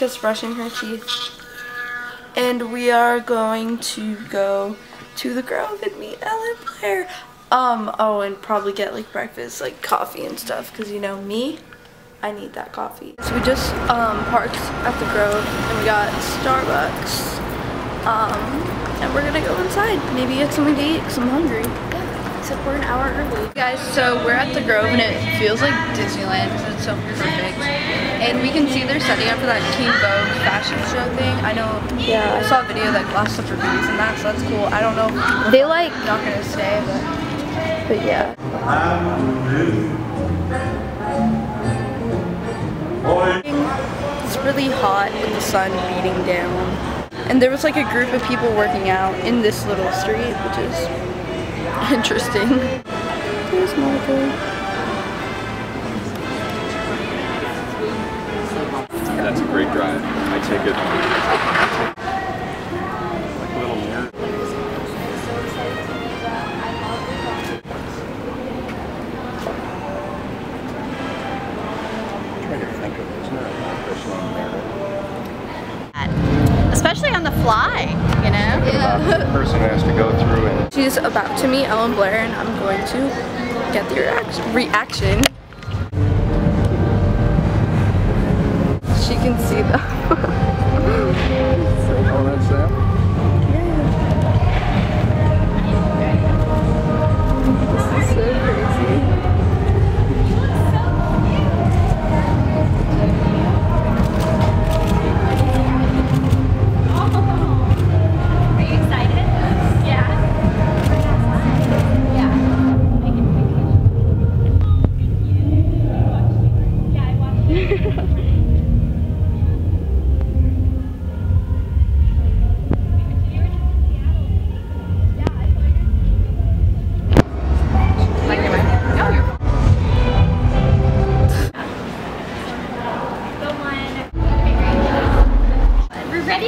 Monica's brushing her teeth. And we are going to go to the Grove and meet Elle and Blair. Um, oh, and probably get like breakfast, like coffee and stuff, because you know me, I need that coffee. So we just um, parked at the Grove and we got Starbucks. Um, and we're gonna go inside, maybe get something to eat, because I'm hungry. Yeah, except we're an hour early. Guys, so we're at the Grove and it feels like Disneyland because it's so perfect. And we can see they're setting up for that Teen Vogue fashion show thing. I know, yeah, I saw a video that glassed up reviews and that, so that's cool. I don't know if They like, not gonna stay, but, but yeah. It's really hot with the sun beating down. And there was like a group of people working out in this little street, which is interesting. There's Monica. That's a great drive. I take it. Like a little mirror. To think of isn't there a person on there? especially on the fly, you know? About the person has to go through and She's about to meet Elle and Blair and I'm going to get the reaction. Can see them.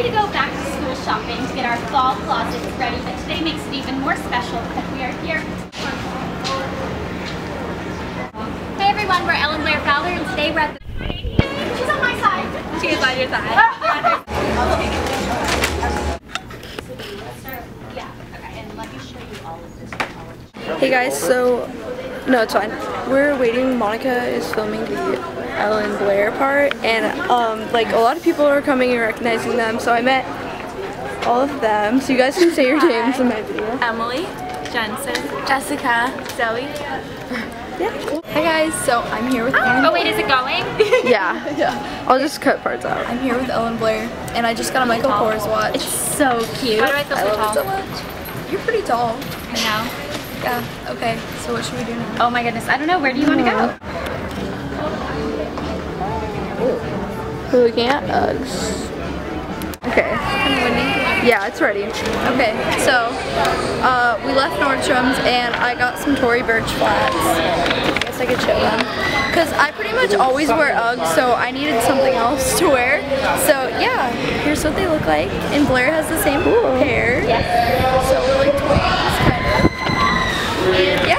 ready to go back to school shopping to get our fall closets ready, but today makes it even more special because we are here. Hey everyone, we're Elle and Blair Fowler and today we're at the... She's on my side. She is on your side. yeah, okay, and let me show you all of this. Hey guys, so no, it's fine. We're waiting. Monica is filming the Elle and Blair part, and um, like a lot of people are coming and recognizing them. So I met all of them. So you guys can say your names in my video. Emily, Jensen, Jessica, Zoe. Yeah, cool. Hi guys, so I'm here with Ellen. Oh wait, is it going? Yeah, yeah. I'll just cut parts out. I'm here with Elle and Blair, and I just got a Michael Kors watch. It's so cute. How do I feel I so love it so much. You're pretty tall. I know. Yeah. Okay. So what should we do now? Oh my goodness, I don't know. Where do you want to go? We're looking at Uggs. Okay. Yeah, it's ready. Okay, so uh, we left Nordstrom's and I got some Tory Burch flats. I guess I could show them. Because I pretty much always wear Uggs, so I needed something else to wear. So yeah, here's what they look like. And Blair has the same pair. So we're like twins, kind of. And yeah.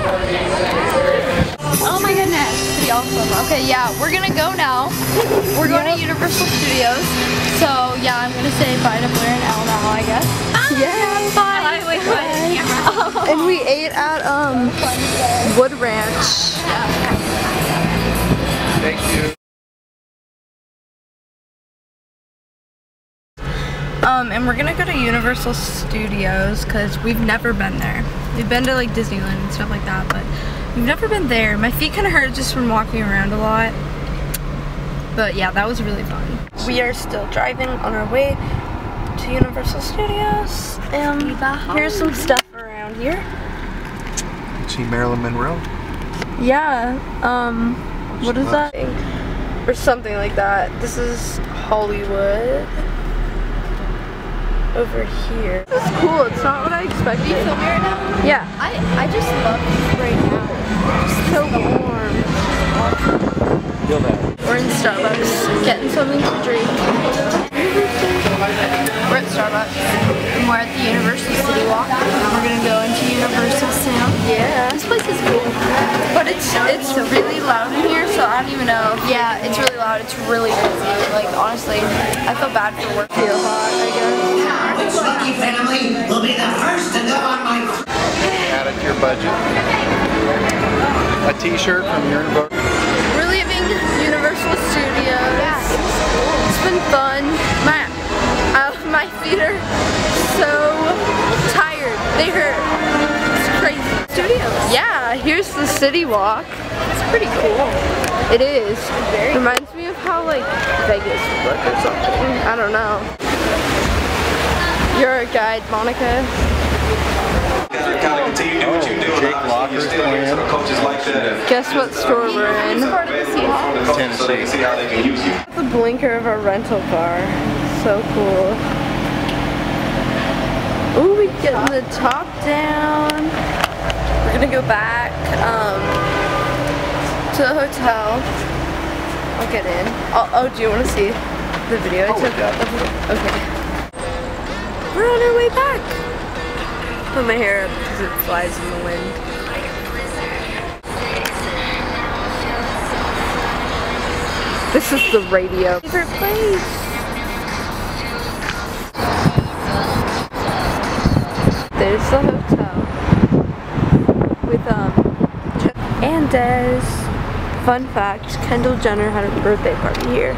Oh my goodness. Pretty awesome. Okay, yeah, we're gonna go now. We're going to Universal Studios. So yeah, I'm gonna say bye to Blair and Elle now, I guess. yeah, bye. Wait. And we ate at um Wood Ranch. Thank you. Um, and we're gonna go to Universal Studios because we've never been there. We've been to like Disneyland and stuff like that, but we've never been there. My feet kind of hurt just from walking around a lot. But yeah, that was really fun. We are still driving on our way to Universal Studios. And here's some stuff around here. See Marilyn Monroe? Yeah, um, what is that? Or something like that. This is Hollywood. Over here. This is cool. It's not what I expected. You filming right now? Yeah. I, I just love It's really busy. Like honestly, I feel bad for work. Feel hot, I guess. This lucky family will be the first to go on my Add it to your budget. A t-shirt from Universal. We're leaving Universal Studios. It's been fun. My uh, my feet are so tired. They hurt. It's crazy. Studios. Yeah, here's the city walk. It's pretty cool. It is. Reminds me of how like Vegas or something. I don't know. You're a guide, Monica. Guess what store we're in? Part of the Seahawks. the coaches so they can see how they can use you. The blinker of our rental car. So cool. Ooh, we getting the top down. We're gonna go back um, to the hotel. Get in. Oh, oh do you want to see the video I took? Okay. We're on our way back. Put my hair up because it flies in the wind. This is the radio. Favorite place. There's the hotel with um and Des. Fun fact: Kendall Jenner had a birthday party here.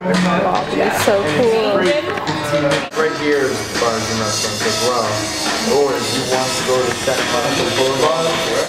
It's so cool. Right here is bars and restaurants as well. Oh, or if you want to go to Santa Monica Boulevard,